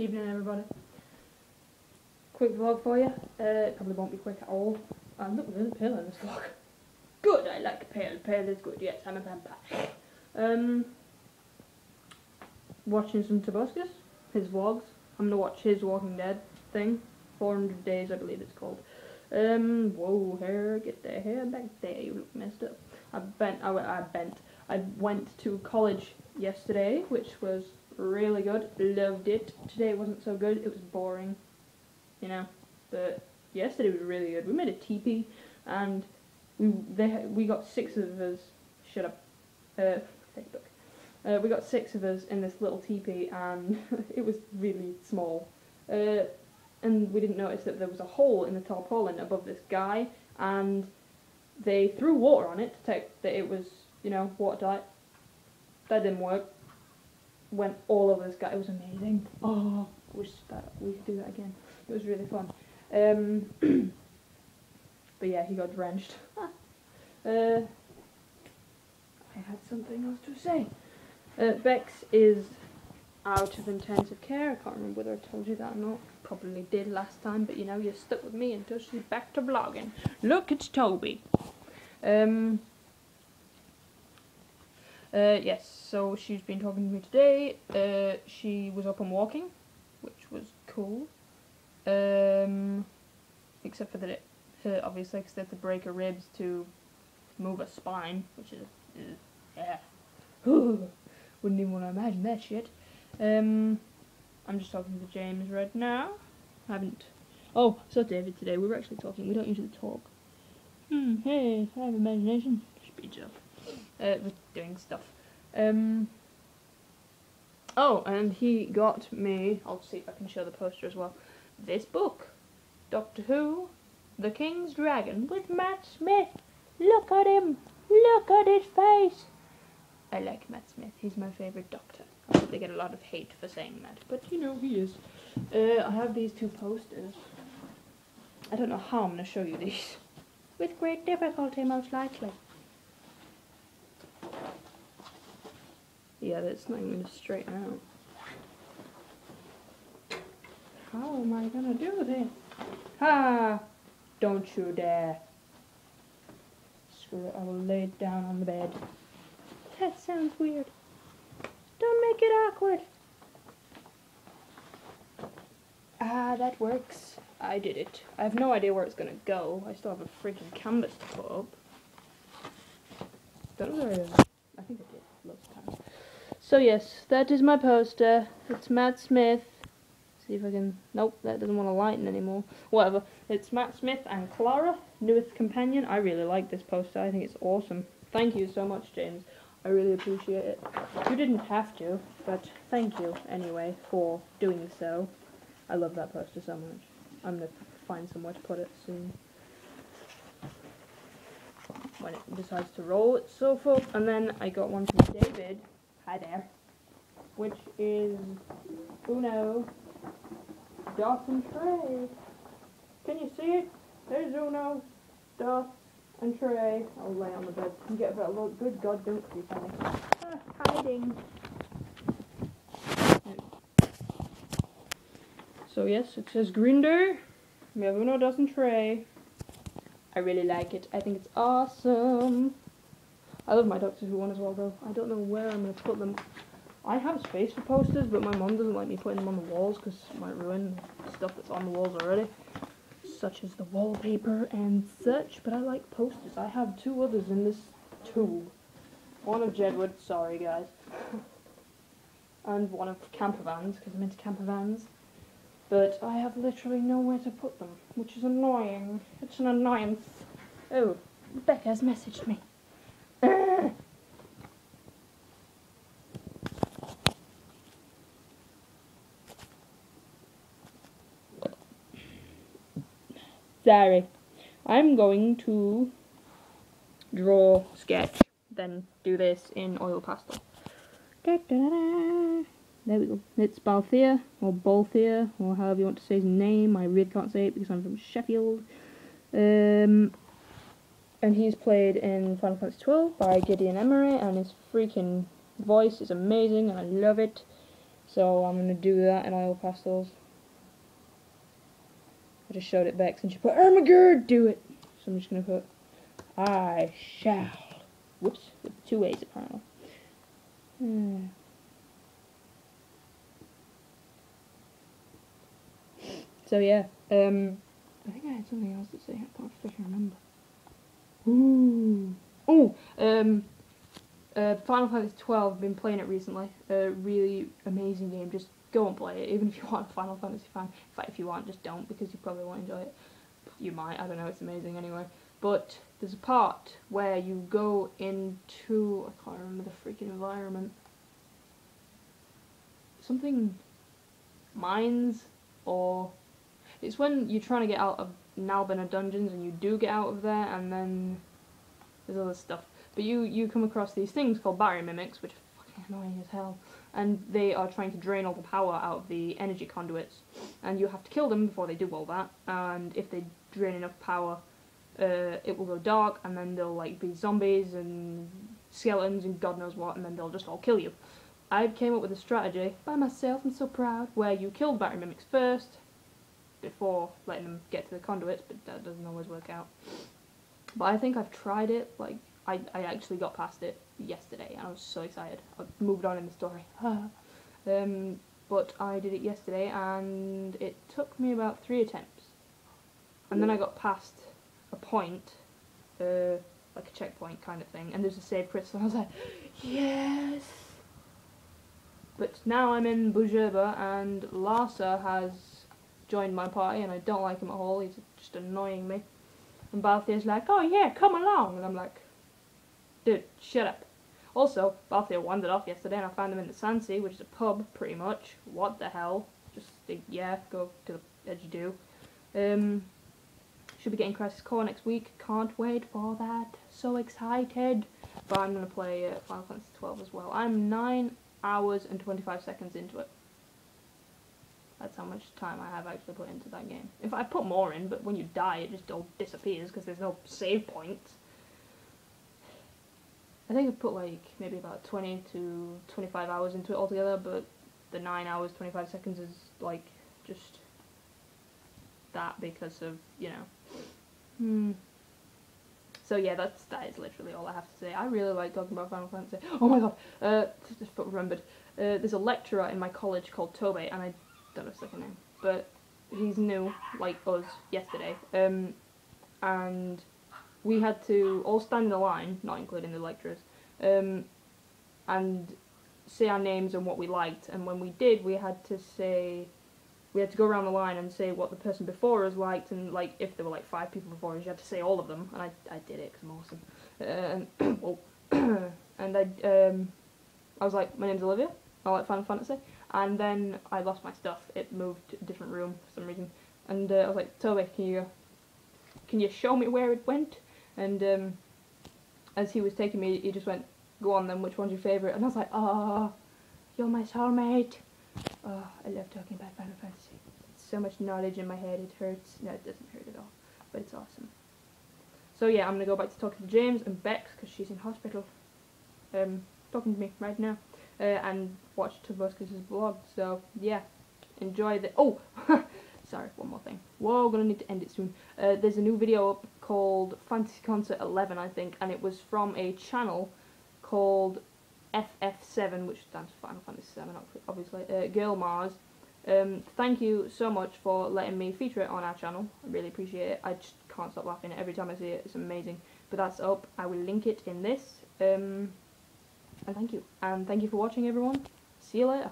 Evening, everybody. Quick vlog for you. Uh, probably won't be quick at all. I'm looking really pale in this vlog. Good, I like pale. Pale is good, yes, I'm a vampire. Um, watching some Tobuscus, his vlogs. I'm gonna watch his Walking Dead thing. 400 Days, I believe it's called. Um, whoa, hair, get the hair back there, you look messed up. I bent, I, I bent. I went to college yesterday, which was really good. Loved it. Today wasn't so good. It was boring, you know. But yesterday was really good. We made a teepee, and we they we got six of us. Shut up. Uh, Facebook. Uh, we got six of us in this little teepee, and it was really small. Uh, and we didn't notice that there was a hole in the tarpaulin above this guy, and they threw water on it to check that it was, you know, watertight. That didn't work went all over this guy. It was amazing. Oh, wish that we could do that again. It was really fun. Um, but yeah, he got drenched. uh, I had something else to say. Uh, Bex is out of intensive care. I can't remember whether I told you that or not. Probably did last time, but you know, you're stuck with me until she's back to vlogging. Look, it's Toby. Um, uh, yes, so she's been talking to me today. Uh, she was up and walking, which was cool. Um, except for that it hurt, obviously, because they had to break her ribs to move her spine, which is, yeah. Wouldn't even want to imagine that shit. Um, I'm just talking to James right now. I haven't. Oh, so David today. We were actually talking. We don't usually talk. Hmm, hey, I have imagination. Speech up uh, with doing stuff. Um, oh, and he got me, I'll see if I can show the poster as well, this book, Doctor Who, The King's Dragon, with Matt Smith. Look at him! Look at his face! I like Matt Smith, he's my favourite doctor. I probably get a lot of hate for saying that, but you know, he is. Uh, I have these two posters. I don't know how I'm going to show you these. With great difficulty, most likely. Yeah, that's not even straighten out. How am I going to do this? Ha! Don't you dare. Screw it, I will lay it down on the bed. That sounds weird. Don't make it awkward. Ah, that works. I did it. I have no idea where it's going to go. I still have a freaking canvas to put up. Those are... I think I did. Of times. So yes, that is my poster. It's Matt Smith. See if I can... Nope, that doesn't want to lighten anymore. Whatever. It's Matt Smith and Clara, newest companion. I really like this poster. I think it's awesome. Thank you so much, James. I really appreciate it. You didn't have to, but thank you anyway for doing so. I love that poster so much. I'm going to find somewhere to put it soon. When it decides to roll itself up. And then I got one from David Hi there. Which is Uno, Dot, and Trey. Can you see it? There's Uno, Dot, and Trey. I'll lay on the bed and get a better look. Good God, don't be funny. Ah, hiding. So yes, it says Grinder. We have Uno, Dot, and Trey. I really like it. I think it's awesome. I love my Doctor Who one as well, though. I don't know where I'm going to put them. I have space for posters, but my mom doesn't like me putting them on the walls because it might ruin stuff that's on the walls already. Such as the wallpaper and such, but I like posters. I have two others in this tube. One of Jedward, sorry guys. and one of Campervans, because I'm into Campervans. But I have literally nowhere to put them, which is annoying. It's an annoyance. Oh, Becca's messaged me. Sorry. I'm going to draw, sketch, then do this in oil pastel. Da, da, da, there we go. It's Balthier, or Balthier, or however you want to say his name. I really can't say it because I'm from Sheffield. Um, and he's played in Final Fantasy XII by Gideon Emery, and his freaking voice is amazing, and I love it. So I'm gonna do that in oil pastels. I just showed it back since you put Ermagerd, do it. So I'm just gonna put I shall. Whoops, with two A's apparently. Hmm. So yeah, um, I think I had something else to say. I can't remember. Ooh. Oh, um, uh, Final Fantasy 12. Been playing it recently. A uh, really amazing game. Just go and play it, even if you aren't a Final Fantasy fan. In fact, if you aren't, just don't because you probably won't enjoy it. You might. I don't know. It's amazing anyway. But there's a part where you go into I can't remember the freaking environment. Something mines or it's when you're trying to get out of Nalbina dungeons and you do get out of there and then there's other stuff. But you, you come across these things called battery mimics, which are fucking annoying as hell. And they are trying to drain all the power out of the energy conduits. And you have to kill them before they do all that. And if they drain enough power, uh, it will go dark and then they'll like be zombies and skeletons and god knows what and then they'll just all kill you. I came up with a strategy by myself, I'm so proud, where you kill battery mimics first, before letting them get to the conduits, but that doesn't always work out. But I think I've tried it, like, I, I actually got past it yesterday, and I was so excited. I moved on in the story. um, but I did it yesterday, and it took me about three attempts. And then I got past a point, uh, like a checkpoint kind of thing, and there's a save crystal, and I was like, yes! But now I'm in Bhujerba, and Larsa has joined my party and I don't like him at all. He's just annoying me. And Balthier's like, oh yeah, come along. And I'm like, dude, shut up. Also, Balthier wandered off yesterday and I found him in the Sandsea, which is a pub, pretty much. What the hell? Just, think, yeah, go to the edge you do. Um, should be getting Crisis Core next week. Can't wait for that. So excited. But I'm going to play uh, Final Fantasy 12 as well. I'm 9 hours and 25 seconds into it. That's how much time I have actually put into that game. If I put more in, but when you die it just all disappears because there's no save points. I think I put like maybe about 20 to 25 hours into it altogether, but the 9 hours 25 seconds is like just that because of, you know. Hmm. So yeah, that's that is literally all I have to say. I really like talking about Final Fantasy. Oh my god, uh, just remembered. Uh, there's a lecturer in my college called Toby, and I don't know his second name, but he's new, like us, yesterday. Um, and we had to all stand in a line, not including the lecturers, um, and say our names and what we liked. And when we did, we had to say, we had to go around the line and say what the person before us liked, and like if there were like five people before us, you had to say all of them. And I, I did it because I'm awesome. And, well, and I, um, I was like, my name's Olivia. I like Final Fantasy and then I lost my stuff. It moved to a different room for some reason, and uh, I was like, Toby, can you can you show me where it went? And um, as he was taking me, he just went, go on then, which one's your favourite? And I was like, oh, you're my soulmate. Oh, I love talking about Final Fantasy. So much knowledge in my head, it hurts. No, it doesn't hurt at all, but it's awesome. So yeah, I'm going to go back to talking to James and Bex, because she's in hospital, um, talking to me right now uh, and watch Tobuscus' vlog. So yeah, enjoy the. Oh, sorry, one more thing. Whoa, we're gonna need to end it soon. Uh, there's a new video up called Fantasy Concert 11, I think, and it was from a channel called FF7, which stands for Final Fantasy 7, obviously. Uh, Girl Mars. Um, thank you so much for letting me feature it on our channel. I really appreciate it. I just can't stop laughing every time I see it. It's amazing. But that's up. I will link it in this. Um, and thank you. And thank you for watching everyone. See you later.